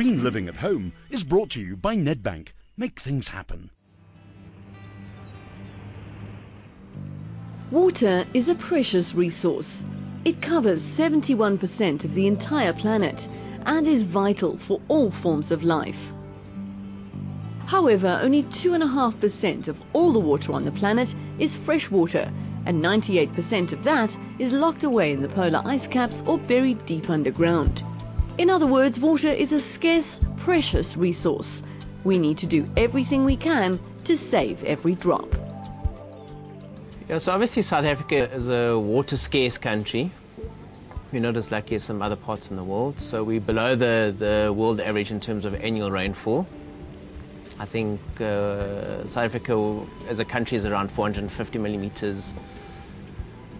Green Living at Home is brought to you by Nedbank. Make things happen. Water is a precious resource. It covers 71% of the entire planet and is vital for all forms of life. However, only 2.5% of all the water on the planet is fresh water, and 98% of that is locked away in the polar ice caps or buried deep underground. In other words, water is a scarce, precious resource. We need to do everything we can to save every drop. Yeah, so obviously South Africa is a water scarce country. We're not as lucky as some other parts in the world. So we're below the, the world average in terms of annual rainfall. I think uh, South Africa as a country is around 450 millimeters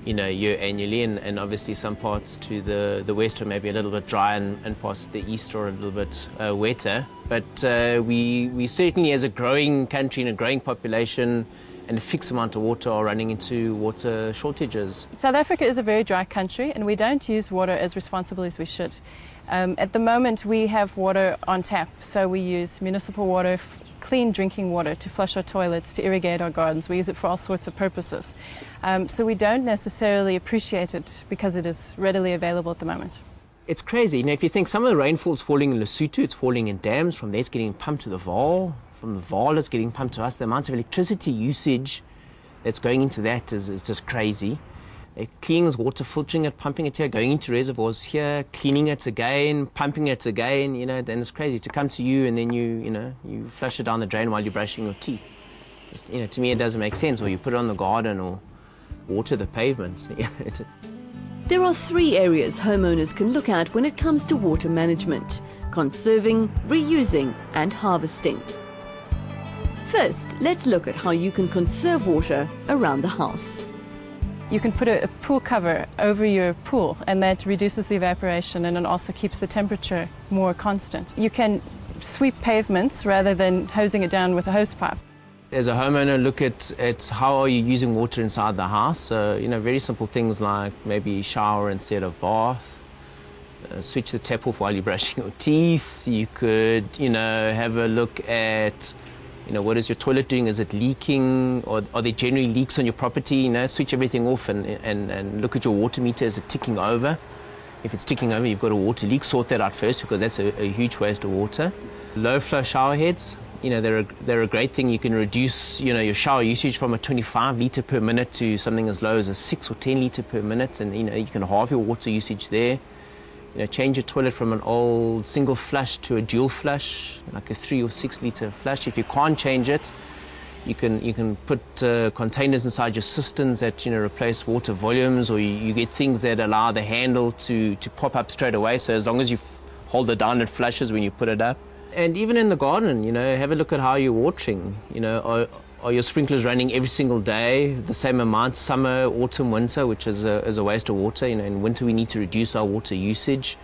you know, year annually, and, and obviously some parts to the, the west are maybe a little bit dry, and, and parts to the east are a little bit uh, wetter. But uh, we, we certainly, as a growing country and a growing population, and a fixed amount of water are running into water shortages. South Africa is a very dry country and we don't use water as responsibly as we should. Um, at the moment, we have water on tap, so we use municipal water, clean drinking water to flush our toilets, to irrigate our gardens. We use it for all sorts of purposes. Um, so we don't necessarily appreciate it because it is readily available at the moment. It's crazy. You know, if you think some of the rainfall's falling in Lesotho, it's falling in dams, from there it's getting pumped to the Vaal, from the Vaal it's getting pumped to us. The amount of electricity usage that's going into that is, is just crazy. Cleaning this water, filtering it, pumping it here, going into reservoirs here, cleaning it again, pumping it again, you know, and it's crazy to come to you and then you, you know, you flush it down the drain while you're brushing your teeth. Just, you know, to me it doesn't make sense. Or you put it on the garden or water the pavements. there are three areas homeowners can look at when it comes to water management conserving, reusing, and harvesting. First, let's look at how you can conserve water around the house. You can put a, a, pool cover over your pool and that reduces the evaporation and it also keeps the temperature more constant. You can sweep pavements rather than hosing it down with a hose pipe. As a homeowner, look at, at how are you using water inside the house. So, you know, very simple things like maybe shower instead of bath. Uh, switch the tap off while you're brushing your teeth. You could, you know, have a look at you know, what is your toilet doing? Is it leaking? Or are there generally leaks on your property? You know, switch everything off and, and, and look at your water meter. Is it ticking over? If it's ticking over, you've got a water leak. Sort that out first because that's a, a huge waste of water. Low flow shower heads. You know, they're a, they're a great thing. You can reduce, you know, your shower usage from a 25 litre per minute to something as low as a 6 or 10 litre per minute. And, you know, you can halve your water usage there you know, change your toilet from an old single flush to a dual flush, like a three or six liter flush. If you can't change it, you can you can put uh, containers inside your cisterns that you know replace water volumes, or you, you, get things that allow the handle to to pop up straight away. So as long as you hold it down, it flushes when you put it up. And even in the garden, you know, have a look at how you're watering. You know, are, are your sprinklers running every single day, the same amount, summer, autumn, winter, which is a, is a waste of water? You know, in winter we need to reduce our water usage.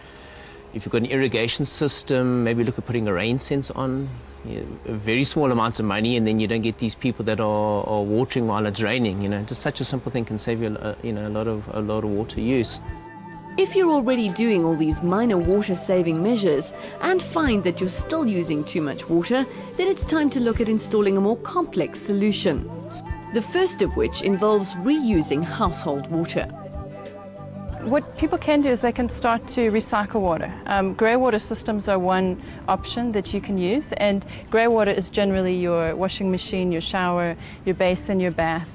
If you've got an irrigation system, maybe look at putting a rain sense on. You know, very small amount of money, and then you don't get these people that are, are watering while it's raining. You know, just such a simple thing can save you, a, you know, a lot of a lot of water use. If you're already doing all these minor water saving measures and find that you're still using too much water, then it's time to look at installing a more complex solution. The first of which involves reusing household water. What people can do is they can start to recycle water. Um, grey water systems are one option that you can use, and grey water is generally your washing machine, your shower, your basin, your bath.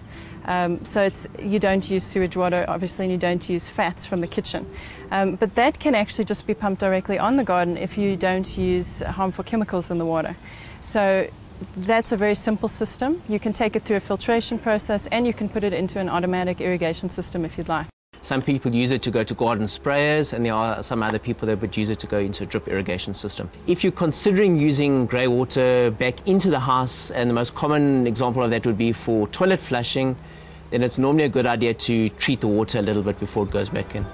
Um, so it's, you don't use sewage water, obviously, and you don't use fats from the kitchen. Um, but that can actually just be pumped directly on the garden if you don't use harmful chemicals in the water. So that's a very simple system. You can take it through a filtration process and you can put it into an automatic irrigation system if you'd like. Some people use it to go to garden sprayers, and there are some other people that would use it to go into a drip irrigation system. If you're considering using grey water back into the house, and the most common example of that would be for toilet flushing, then it's normally a good idea to treat the water a little bit before it goes back in.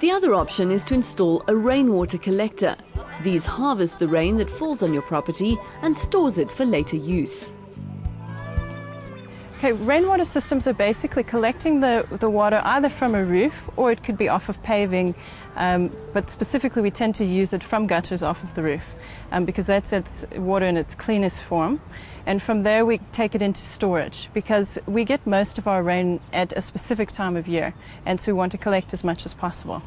The other option is to install a rainwater collector. These harvest the rain that falls on your property and stores it for later use. Okay, rainwater systems are basically collecting the, the water either from a roof or it could be off of paving, um, but specifically we tend to use it from gutters off of the roof um, because that's its water in its cleanest form. And from there we take it into storage because we get most of our rain at a specific time of year and so we want to collect as much as possible.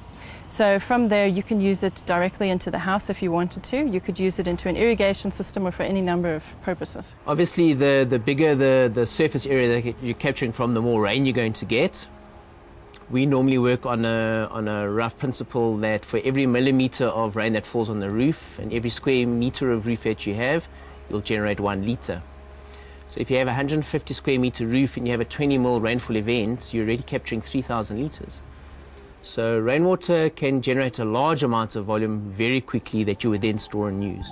So from there, you can use it directly into the house if you wanted to. You could use it into an irrigation system or for any number of purposes. Obviously, the, the bigger the, the surface area that you're capturing from, the more rain you're going to get. We normally work on a, on a rough principle that for every millimeter of rain that falls on the roof and every square meter of roof that you have, you'll generate one litre. So if you have a 150 square meter roof and you have a 20 mil rainfall event, you're already capturing 3,000 litres. So rainwater can generate a large amount of volume very quickly that you would then store and use.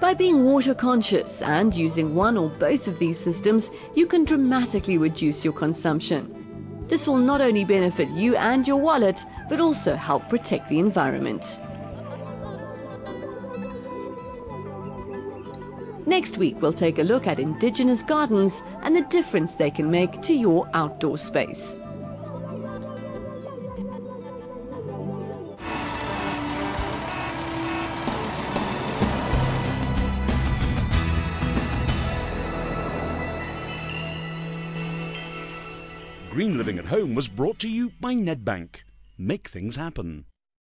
By being water conscious and using one or both of these systems, you can dramatically reduce your consumption. This will not only benefit you and your wallet, but also help protect the environment. Next week, we'll take a look at indigenous gardens and the difference they can make to your outdoor space. Green Living at Home was brought to you by Nedbank. Make things happen.